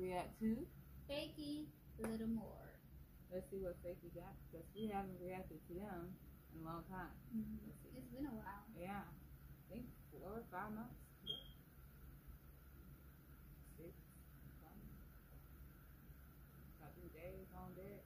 react to? FAKY, a little more. Let's see what FAKY got because we haven't reacted to them in a long time. Mm-hmm. It's been a while. Yeah, I think four or five months. Six, five, three days on that.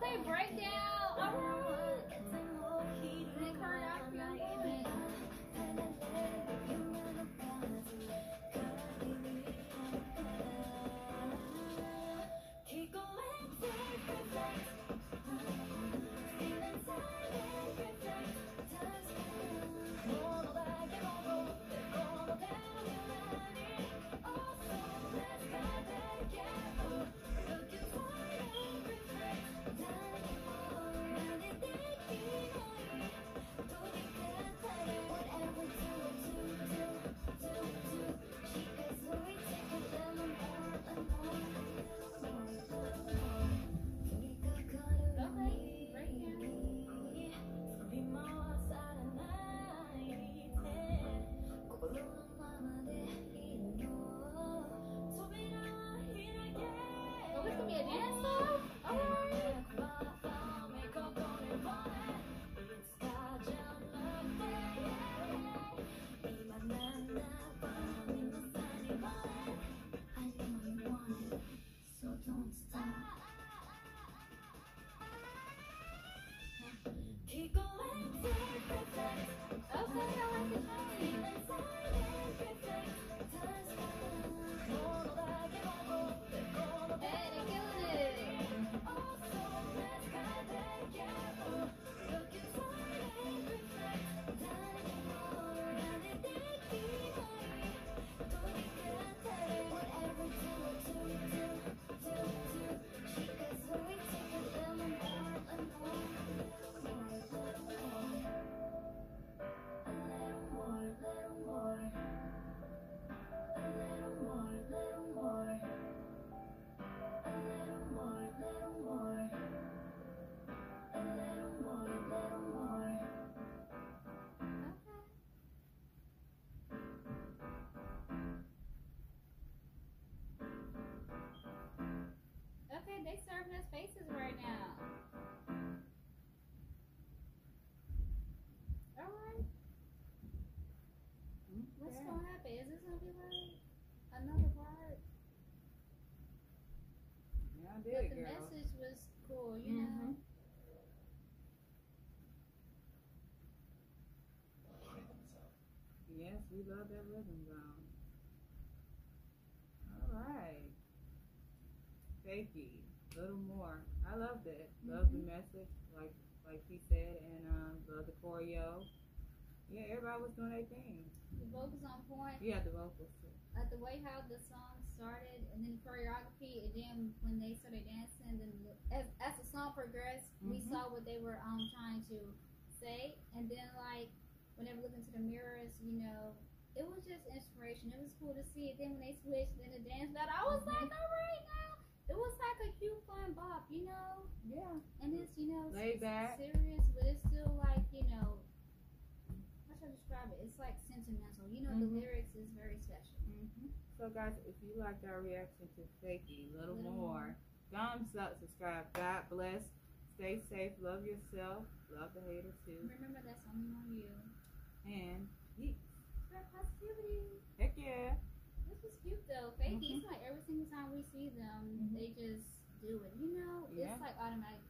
break breakdown. Did, but the girl. message was cool, you mm-hmm. know. Yes, we love that rhythm zone. All right. Thank you. A little more. I loved it. Love mm-hmm. the message, like like he said, and um, love the choreo. Yeah, everybody was doing their thing. The vocals on point. Yeah, the vocals too. Like the way how the song started, and then choreography, and then when they started dancing, then the, as as the song progressed, we Mhm. saw what they were um trying to say, and then like whenever we looked into the mirrors, you know, it was just inspiration. It was cool to see it. Then when they switched in the dance battle, I was like, all right now, it was like a cute fun bop, you know, Yeah. and it's you know Laid back. serious, but it's still like you know. How should I describe it? It's like sentimental. You know, Mhm. the lyrics is very special. hmm So guys, if you liked our reaction to FAKY, little, Little more, thumbs up, subscribe. God bless. Stay safe. Love yourself. Love the hater too. Remember that's only on you. And yeet. Spread positivity. heck yeah. This was cute though. FAKY, Mhm. it's like every single time we see them, Mhm. they just do it. You know, Yeah. it's like automatic